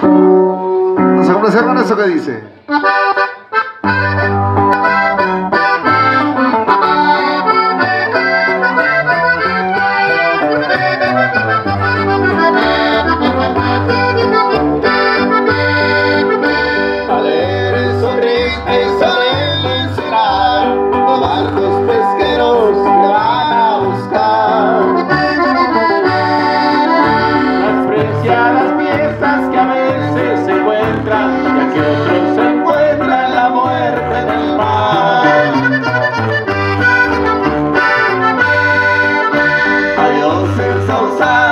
¿Nos acompañaron con eso que dice? 감사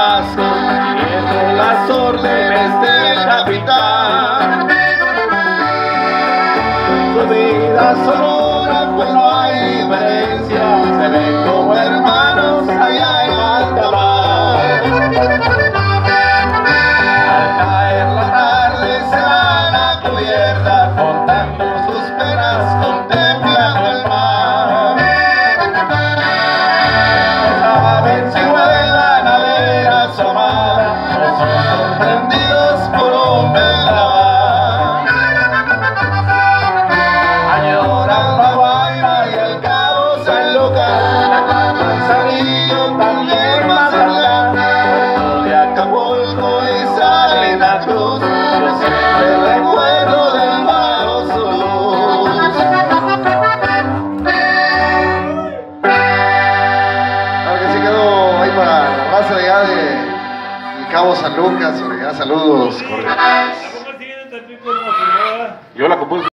prendidos por un vela añoran la vaina y el caos en local. Manzanillo, también Mazatlán de Acapulco y Salina Cruz. Yo siempre recuerdo del malo Ahora que se quedó ahí para la raza de Gabo San Lucas, saludos cordiales. Yo la compongo.